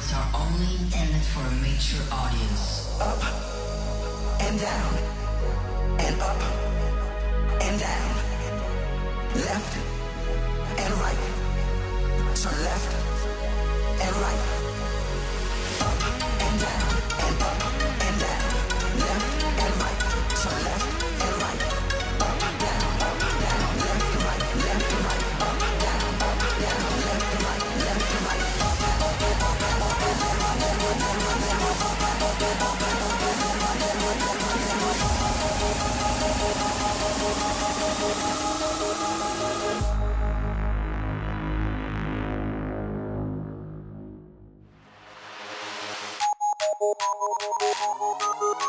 programs are only intended for a mature audience. Up and down, and up and down, left Thank you.